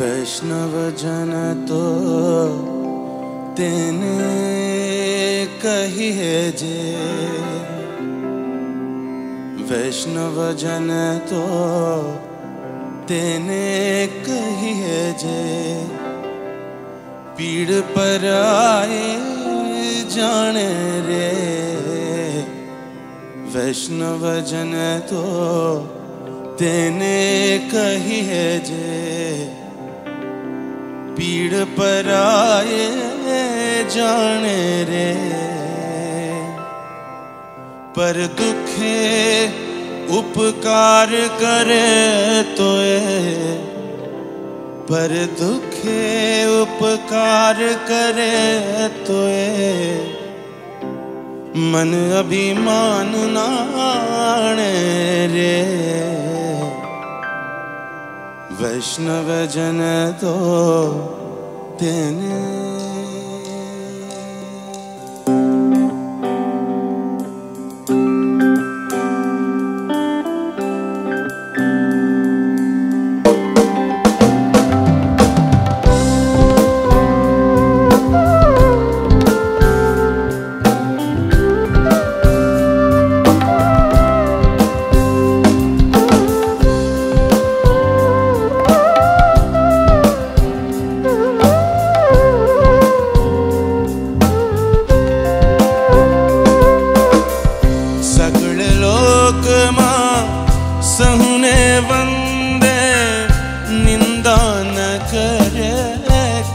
वैष्णव जन तो तेने कही है जे। वैष्णव जन तो तेने कही है जे। पीड़ पर आए जाने रे। वैष्णव जन तो तेने कही है जे। पीड़ पर आए जाने रे पर दुखे उपकार करे तो पर दुखे उपकार करे तो मन अभिमान नाणे वैष्णवजनतो तेने दान कर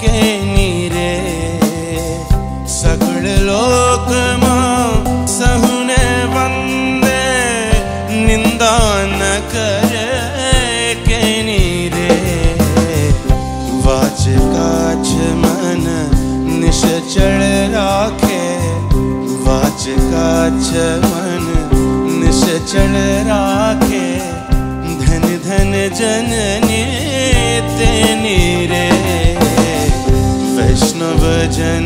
के नीरे। सगळ लोक सहुने वंदे निंदान कर के नीरे। वाच काच मन निश्चल राखे। वाच काच मन निश्चल राखे। धन धन जनन virgin